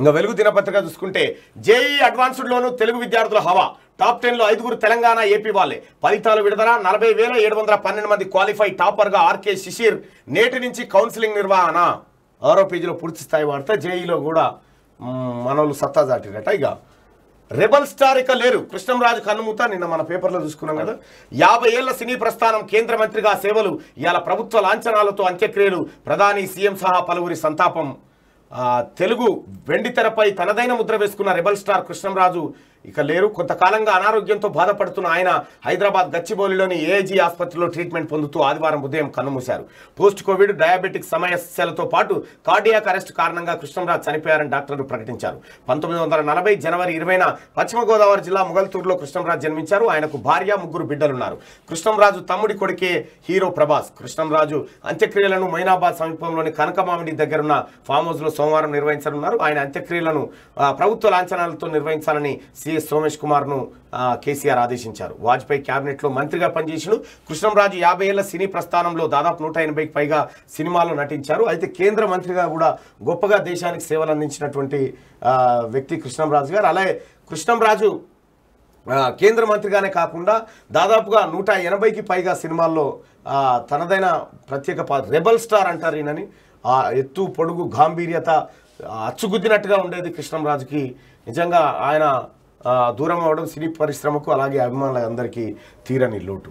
ఇంకా వెలుగు దినపత్రిక చూసుకుంటే జేఈ అడ్వాన్స్డ్లోనూ తెలుగు విద్యార్థుల హవా. టాప్ టెన్లో ఐదుగురు తెలంగాణ ఏపీ వాళ్ళే. ఫలితాలు విడుదల నలభై వేల ఏడు వందల పన్నెండు మంది క్వాలిఫై టాపర్గా ఆర్కే శిశిర్ నేటి నుంచి కౌన్సిలింగ్ నిర్వహణ. ఆరో పేజీలో పూర్తి స్థాయి వార్త జేఈలో కూడా మనోళ్ళు సత్తా చాటిరట. ఇక రెబల్ స్టార్ ఇక లేరు. కృష్ణంరాజు కన్నుమూత నిన్న మన పేపర్లో చూసుకున్నాం కదా. యాభై ఏళ్ళ సినీ ప్రస్థానం కేంద్ర మంత్రిగా సేవలు ఇవాళ ప్రభుత్వ లాంఛనాలతో అంత్యక్రియలు ప్రధాని సీఎం సహా పలువురి సంతాపం. తెలుగు వెండి తెరపై తనదైన ముద్ర వేసుకున్న రెబల్ స్టార్ కృష్ణంరాజు ఇక లేరు. కొంతకాలంగా అనారోగ్యంతో బాధపడుతున్న ఆయన హైదరాబాద్ గచ్చిబౌలిలోని ఏఐజీ ఆసుపత్రిలో ట్రీట్మెంట్ పొందుతూ ఆదివారం ఉదయం కన్నుమూశారు. పోస్ట్ కోవిడ్ డయాబెటిక్ సమస్యలతో పాటు కార్డియాక్ అరెస్ట్ కారణంగా కృష్ణంరాజ్ చనిపోయారని డాక్టర్లు ప్రకటించారు. పంతొమ్మిది వందల నలభై జనవరి ఇరవైన పశ్చిమ గోదావరి జిల్లా ముగల్తూరులో కృష్ణంరాజు జన్మించారు. ఆయనకు భార్య ముగ్గురు బిడ్డలున్నారు. కృష్ణంరాజు తమ్ముడి కొడుకే హీరో ప్రభాస్. కృష్ణంరాజు అంత్యక్రియలను మైనాబాద్ సమీపంలోని కనకమామిడి దగ్గరున్న ఫామ్ హౌస్లో సోమవారం నిర్వహించనున్నారు. ఆయన అంత్యక్రియలను ప్రభుత్వ లాంఛనాలతో నిర్వహించాలని సిఎస్ సోమేష్ కుమార్ను కేసీఆర్ ఆదేశించారు. వాజ్పేయి క్యాబినెట్లో లో మంత్రిగా పనిచేసిన కృష్ణంరాజు యాభై ఏళ్ళ సినీ ప్రస్థానంలో దాదాపు నూట ఎనభైకి పైగా సినిమాల్లో నటించారు. అయితే కేంద్ర మంత్రిగా కూడా గొప్పగా దేశానికి సేవలు అందించినటువంటి వ్యక్తి కృష్ణంరాజు గారు. అలాగే కృష్ణంరాజు కేంద్ర మంత్రిగానే కాకుండా దాదాపుగా నూట ఎనభైకి పైగా సినిమాల్లో తనదైన ప్రత్యేక పాత్ర రెబల్ స్టార్ అంటారు ఈయనని. ఆ ఎత్తు పొడుగు గాంభీర్యత అచ్చుగుద్దినట్టుగా ఉండేది కృష్ణంరాజుకి. నిజంగా ఆయన దూరం అవ్వడం సినీ పరిశ్రమకు అలాగే అభిమానులందరికీ తీరని లోటు.